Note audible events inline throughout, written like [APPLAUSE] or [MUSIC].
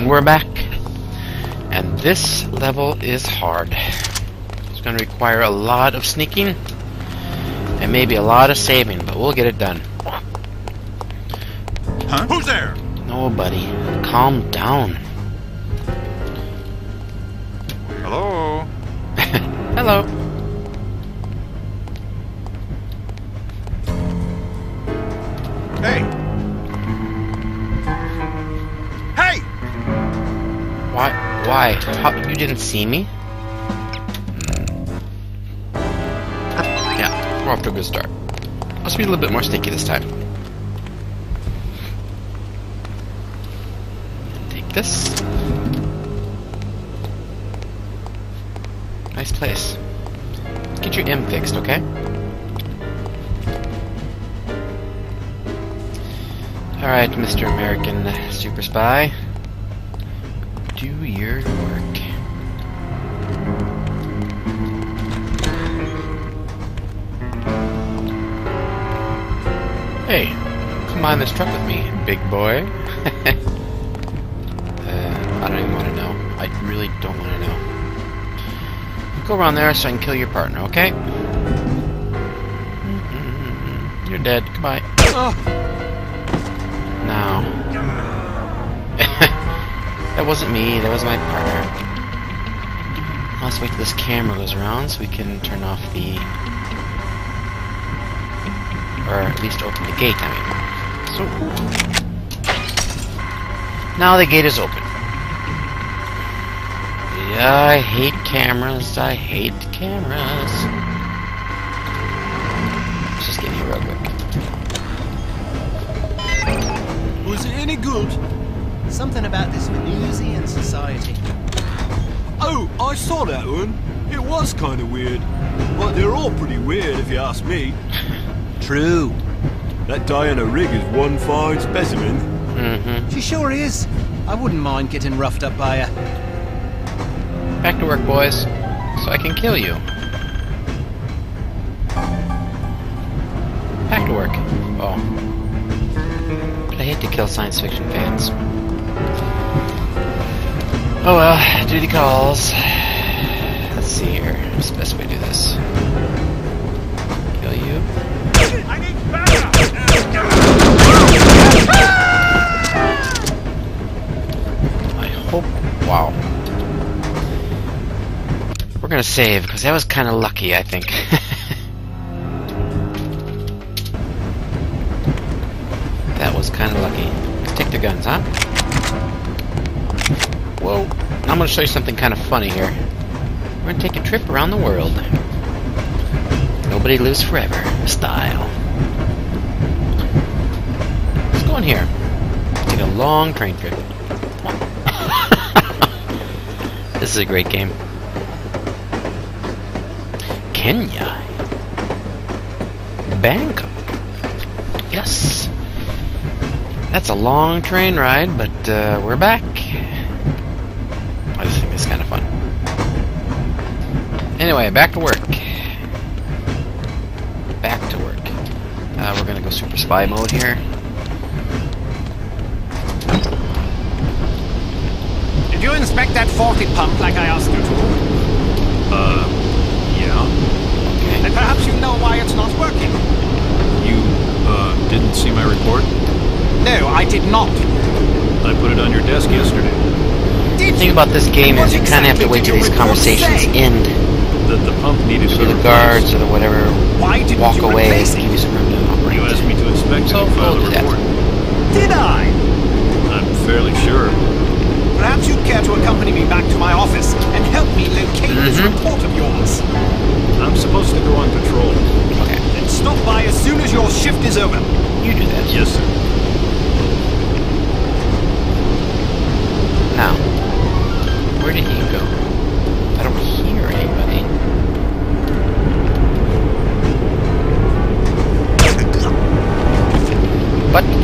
And we're back. And this level is hard. It's going to require a lot of sneaking and maybe a lot of saving, but we'll get it done. Huh? Who's there? Nobody. Calm down. Hello? [LAUGHS] Hello. Hey! Why? How, you didn't see me? Hmm. Yeah, we're off to a good start. Must be a little bit more sticky this time. Take this. Nice place. Get your M fixed, okay? Alright, Mr. American Super Spy. Do your work. Hey, come on this truck with me, big boy. [LAUGHS] uh, I don't even want to know. I really don't want to know. Go around there so I can kill your partner, okay? You're dead. Goodbye. Now. That wasn't me. That was my partner. Let's wait till this camera goes around so we can turn off the... Or at least open the gate, I mean. So... Now the gate is open. Yeah, I hate cameras. I hate cameras. Let's just get here real quick. Was it any good? Something about this Venusian society. Oh, I saw that one. It was kind of weird. But they're all pretty weird if you ask me. True. That Diana Rigg is one fine specimen. Mm-hmm. She sure is. I wouldn't mind getting roughed up by her. Back to work, boys. So I can kill you. Back to work. Oh. But I hate to kill science fiction fans. Oh well, duty calls. Let's see here. What's the best way to do this? Kill you. I hope. Wow. We're gonna save, because that was kind of lucky, I think. [LAUGHS] that was kind of lucky. Take their guns, huh? Whoa. I'm gonna show you something kind of funny here. We're gonna take a trip around the world. Nobody lives forever. Style. Let's go in here. Take a long train trip. [LAUGHS] this is a great game. Kenya. Bangkok. Yes. That's a long train ride, but uh, we're back. Anyway, back to work. Back to work. Uh, we're gonna go super spy mode here. Did you inspect that faulty pump like I asked you to? Uh, yeah. Okay. And perhaps you know why it's not working? You, uh, didn't see my report? No, I did not. I put it on your desk yesterday. Did The thing you? about this game is you kind of have to wait did till these conversations say? end That the pump needed so the guards or the whatever Why walk away give you some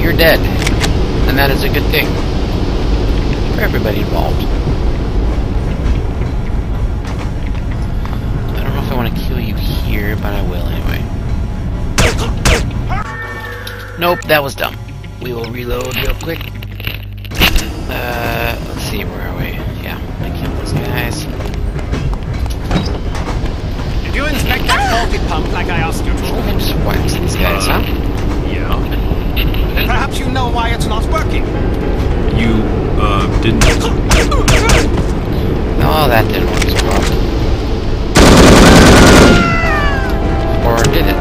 you're dead, and that is a good thing for everybody involved. I don't know if I want to kill you here, but I will anyway. Nope, that was dumb. We will reload real quick. Uh, let's see where are we? Yeah, I killed those guys. Did you inspect that faulty pump like I asked you to? I just wiped these guys, huh? Yeah. Then perhaps you know why it's not working. You, uh, didn't... No, that didn't work so well. Or did it?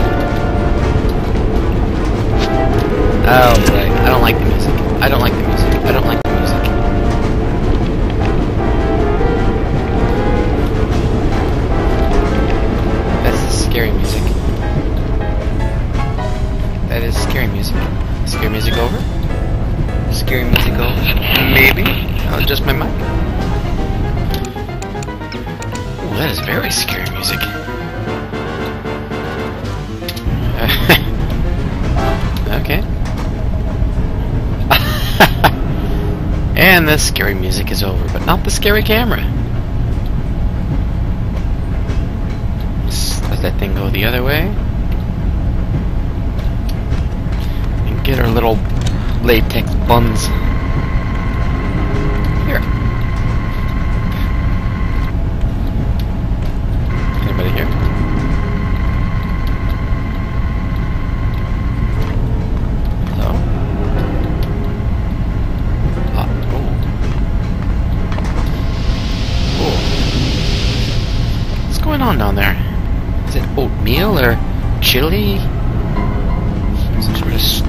Oh, right. I don't like the music. I don't like the That is very scary music. [LAUGHS] okay. [LAUGHS] and the scary music is over, but not the scary camera. Let's let that thing go the other way. And get our little latex buns.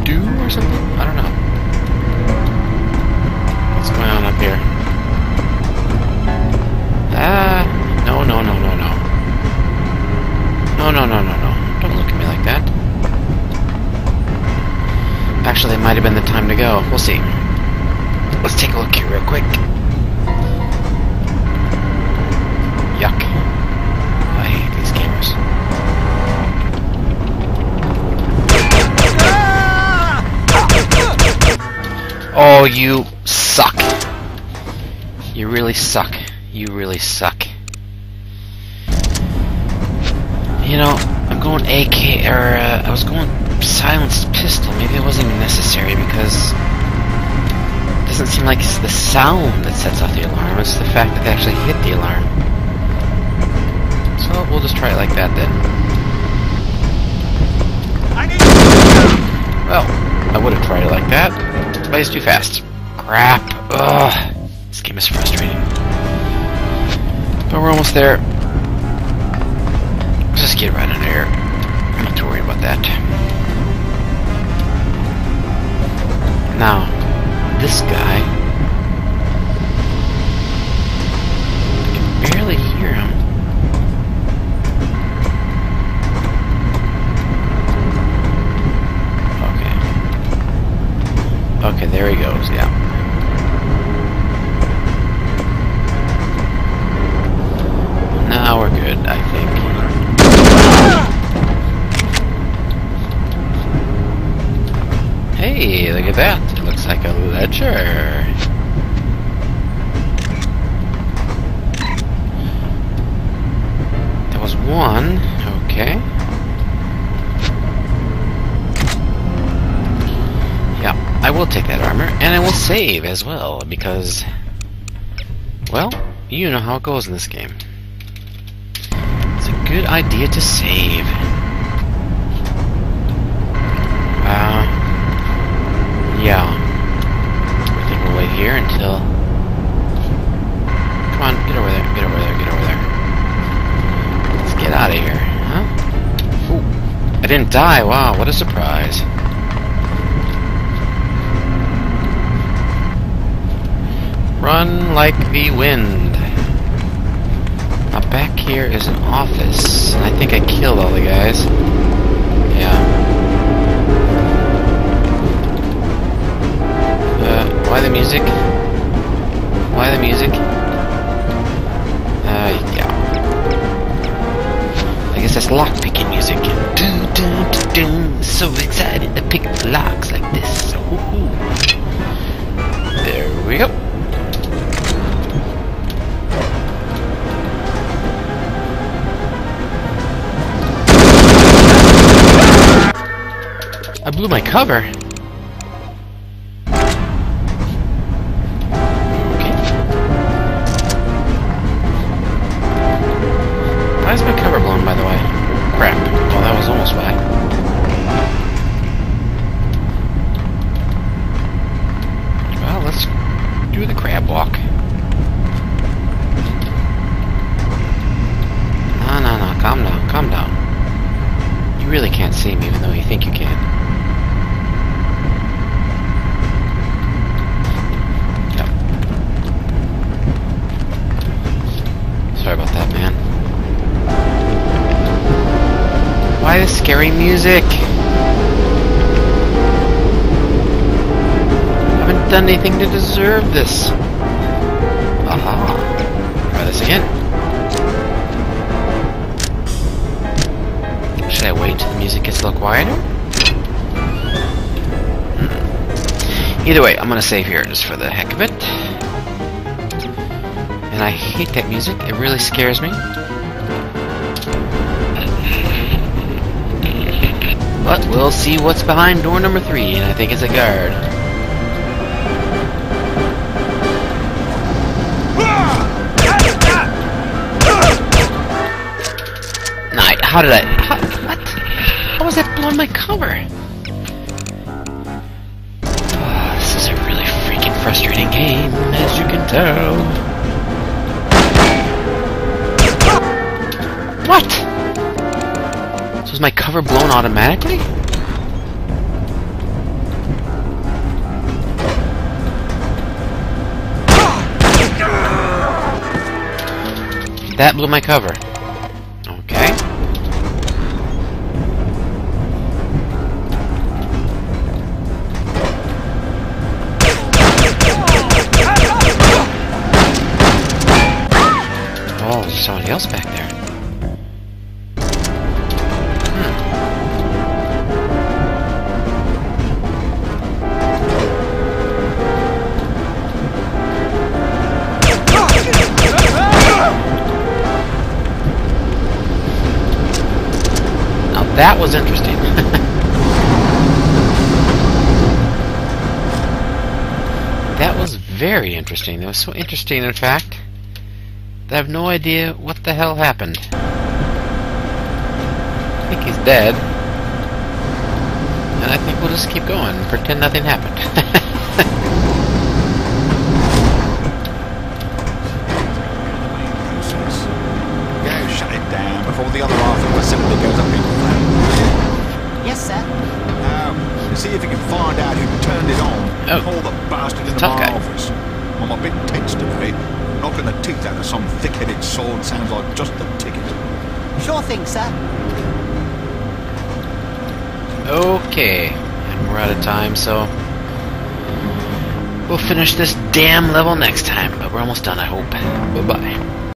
Stew or something? I don't know. What's going on up here? Ah, no, no, no, no, no. No, no, no, no, no. Don't look at me like that. Actually, it might have been the time to go. We'll see. Let's take a look here real quick. Oh, you suck. You really suck. You really suck. You know, I'm going AK, or uh, I was going silenced pistol. Maybe it wasn't even necessary because it doesn't seem like it's the sound that sets off the alarm. It's the fact that they actually hit the alarm. So we'll just try it like that then. I need Well, I would have tried it like that, it's too fast. Crap. Ugh. This game is frustrating. But we're almost there. Let's just get right under here. I'm not too worried about that. Now, this guy. Good, I think. Hey, look at that. It looks like a ledger. There was one. Okay. Yeah, I will take that armor, and I will save as well, because, well, you know how it goes in this game. Good idea to save. Uh, yeah. I think we'll wait here until... Come on, get over there, get over there, get over there. Let's get out of here, huh? Ooh, I didn't die, wow, what a surprise. Run like the wind. Now back here is an office, I think I killed all the guys. Yeah. Uh, why the music? Why the music? Uh, yeah. I guess that's lockpicking music. So excited to pick locks like this. Woohoo. There we go. blew my cover. Okay. Why is my cover blown, by the way? Crap. Well, that was almost why. Well, let's do the crab walk. No, no, no. Calm down. Calm down. You really can't see me, even though you think you can. Sorry about that, man. Why the scary music? I haven't done anything to deserve this. Aha. Try this again. Should I wait till the music gets a little quieter? Hmm. Either way, I'm gonna save here just for the heck of it. And I hate that music. It really scares me. But we'll see what's behind door number three, and I think it's a guard. Night. How did I? How, what? How was that blowing my cover? Ah, this is a really freaking frustrating game, as you can tell. Is my cover blown automatically? That blew my cover. Okay. Oh, there's somebody else back there. That was interesting. [LAUGHS] that was very interesting. It was so interesting, in fact, that I have no idea what the hell happened. I think he's dead. And I think we'll just keep going and pretend nothing happened. [LAUGHS] Go shut it down before the other the assembly goes up in Oh. Call the bastard into Tough my guy. office. I'm a bit tense today. Knocking the teeth out of some thick-headed sword sounds like just the ticket. Sure thing, sir. okay. And we're out of time, so... We'll finish this damn level next time, but we're almost done, I hope. Bye-bye.